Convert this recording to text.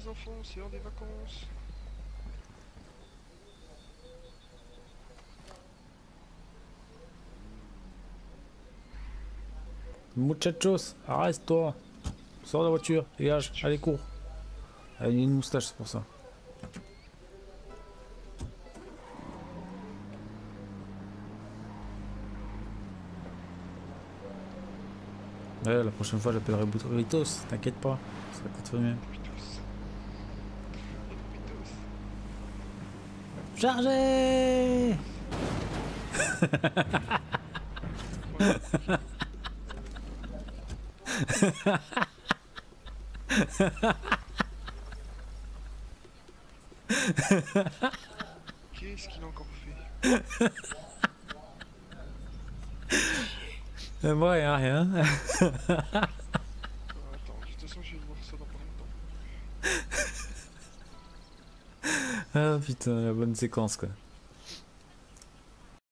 les enfants, c'est l'heure des vacances. Muchachos, arrête-toi. Sors de la voiture, dégage, allez cours. Elle a une moustache, c'est pour ça. Ouais, la prochaine fois j'appellerai Burritos, t'inquiète pas, ça va confirmer. Pitos. Pitos. Chargez Qu'est-ce qu'il a encore fait? Euh, Moi, rien, rien. Euh, Attends, de toute façon, je vais voir ça dans pas longtemps. Ah putain, la bonne séquence quoi.